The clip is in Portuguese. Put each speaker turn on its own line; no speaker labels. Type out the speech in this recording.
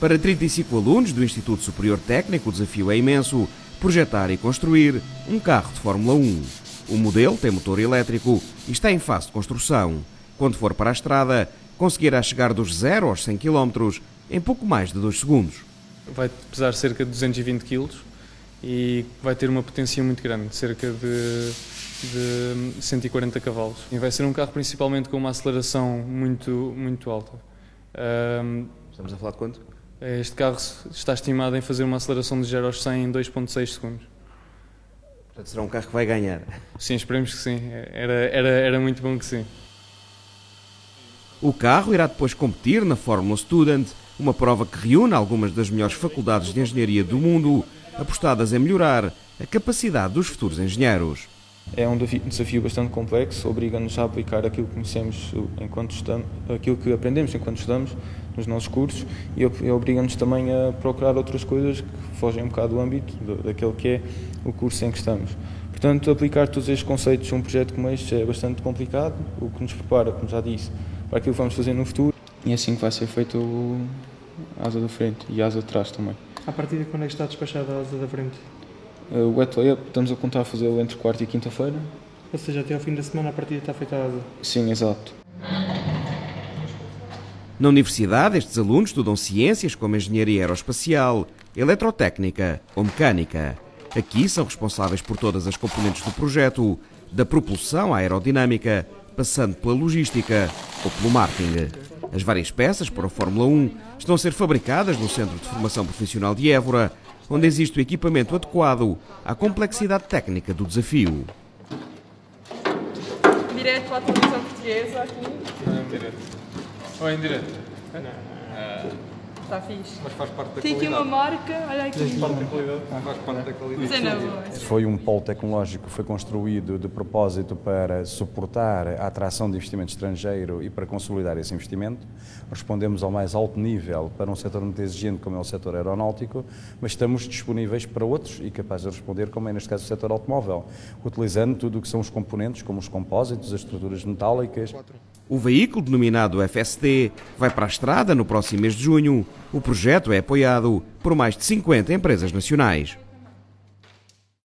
Para 35 alunos do Instituto Superior Técnico, o desafio é imenso: projetar e construir um carro de Fórmula 1. O modelo tem motor elétrico e está em fase de construção. Quando for para a estrada, conseguirá chegar dos 0 aos 100 km em pouco mais de 2 segundos.
Vai pesar cerca de 220 kg e vai ter uma potência muito grande, cerca de, de 140 cavalos. E vai ser um carro principalmente com uma aceleração muito, muito alta.
Um, Estamos a falar de quanto?
Este carro está estimado em fazer uma aceleração de 0 aos 100 em 2.6 segundos.
Portanto, será um carro que vai ganhar.
Sim, esperemos que sim. Era, era, era muito bom que sim.
O carro irá depois competir na Fórmula Student, uma prova que reúne algumas das melhores faculdades de engenharia do mundo, apostadas em melhorar a capacidade dos futuros engenheiros.
É um desafio bastante complexo, obriga-nos a aplicar aquilo que conhecemos enquanto estamos, aquilo que aprendemos enquanto estudamos nos nossos cursos e obriga-nos também a procurar outras coisas que fogem um bocado do âmbito daquele que é o curso em que estamos. Portanto, aplicar todos estes conceitos a um projeto como este é bastante complicado, o que nos prepara, como já disse, para aquilo que vamos fazer no futuro. E é assim que vai ser feito a asa da frente e a asa de trás também.
A partir de quando é que está despachada a asa da frente?
Uh, o wet layup estamos a contar a fazê-lo entre quarta e quinta-feira.
Ou seja, até ao fim da semana a partida está feita a?
Sim, exato.
Na universidade, estes alunos estudam ciências como engenharia aeroespacial, eletrotécnica ou mecânica. Aqui são responsáveis por todas as componentes do projeto, da propulsão à aerodinâmica, passando pela logística ou pelo marketing. As várias peças para a Fórmula 1 estão a ser fabricadas no Centro de Formação Profissional de Évora, onde existe o equipamento adequado à complexidade técnica do desafio.
Direto a televisão portuguesa aqui?
Não, em direto. Ou em direto?
Não. Está fixe.
Mas faz parte da
Tem aqui uma marca, olha aqui.
Faz parte da qualidade. Faz parte da qualidade.
É boa.
Foi um polo tecnológico que foi construído de propósito para suportar a atração de investimento estrangeiro e para consolidar esse investimento. Respondemos ao mais alto nível para um setor muito exigente como é o setor aeronáutico, mas estamos disponíveis para outros e capazes de responder, como é neste caso o setor automóvel, utilizando tudo o que são os componentes, como os compósitos, as estruturas metálicas.
O veículo, denominado FST, vai para a estrada no próximo mês de junho. O projeto é apoiado por mais de 50 empresas nacionais.